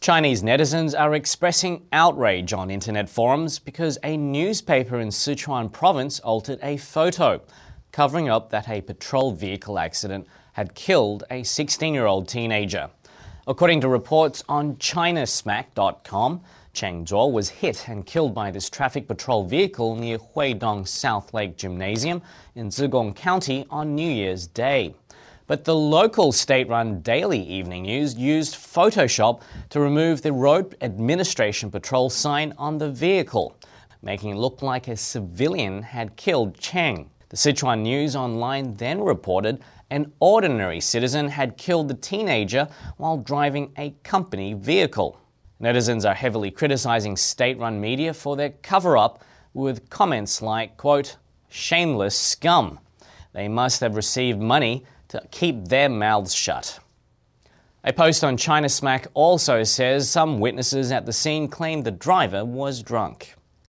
Chinese netizens are expressing outrage on internet forums because a newspaper in Sichuan province altered a photo, covering up that a patrol vehicle accident had killed a 16 year old teenager. According to reports on Chinasmack.com, Cheng Zhuo was hit and killed by this traffic patrol vehicle near Huidong South Lake Gymnasium in Zigong County on New Year's Day. But the local state run daily evening news used Photoshop to remove the Road Administration Patrol sign on the vehicle, making it look like a civilian had killed Cheng. The Sichuan News Online then reported an ordinary citizen had killed the teenager while driving a company vehicle. Netizens are heavily criticizing state run media for their cover up with comments like, quote, shameless scum. They must have received money to keep their mouths shut. A post on China Smack also says some witnesses at the scene claimed the driver was drunk.